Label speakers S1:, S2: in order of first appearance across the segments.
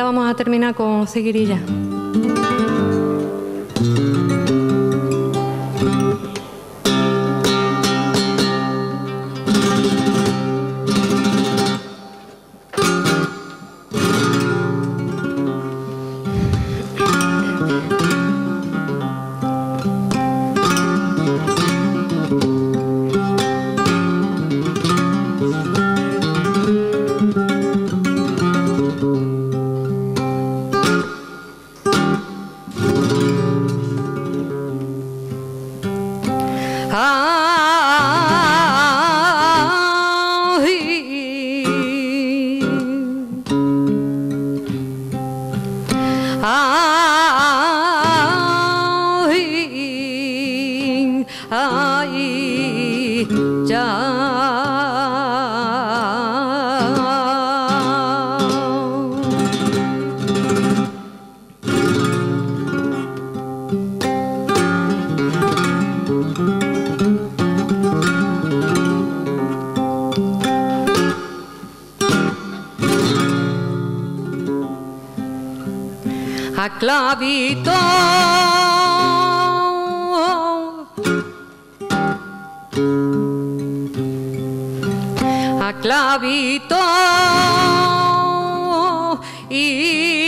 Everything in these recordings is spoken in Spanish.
S1: ya vamos a terminar con seguirilla. Ah. a clavito. A clavito y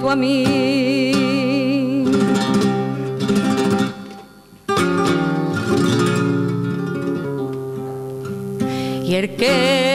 S1: tú a mí. Y el que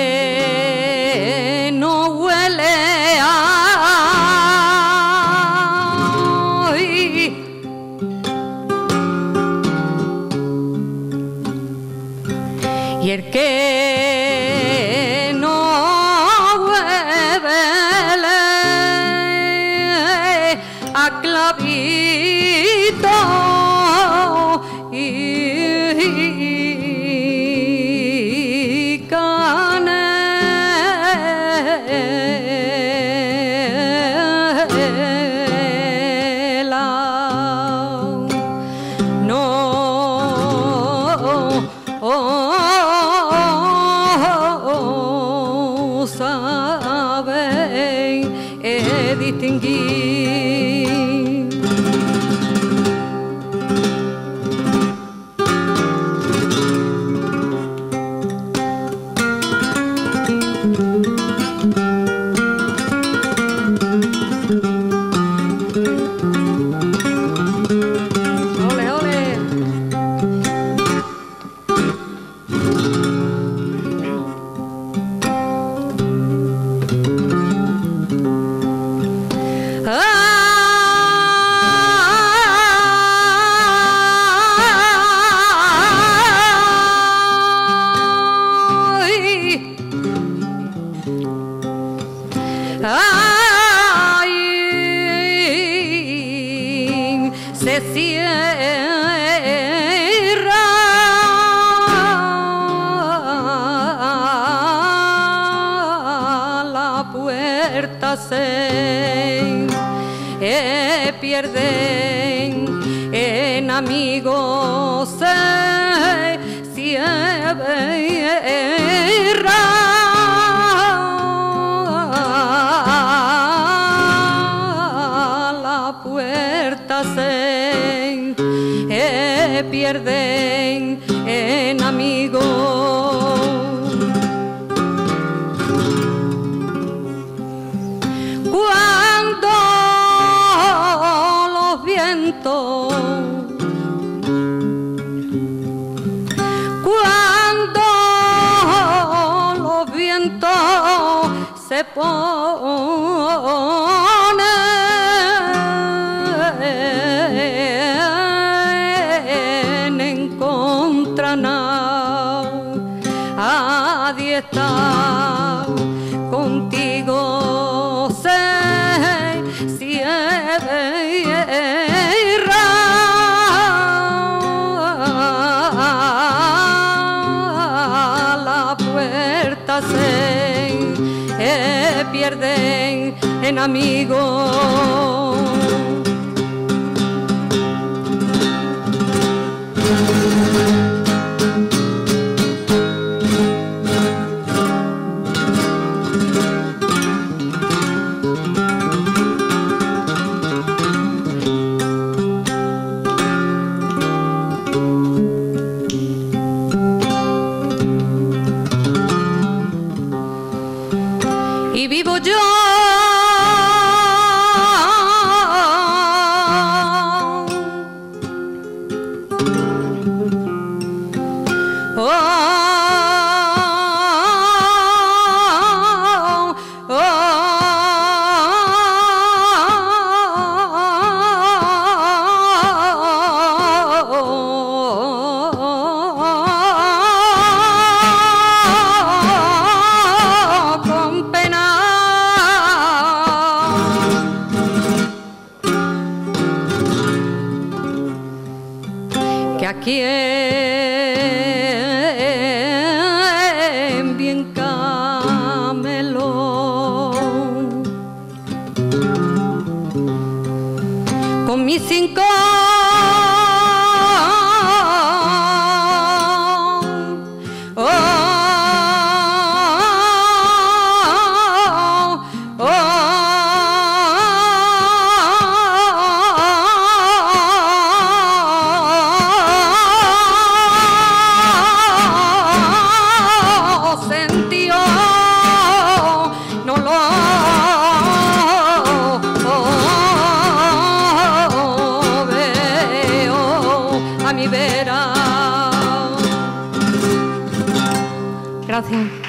S1: saben distinguir. se eh, pierden en amigos eh, siempre. Eh, pierden en amigos. se ponen en contra nadie está. En amigos. Que aquí en bien camelón con mis cinco Gracias.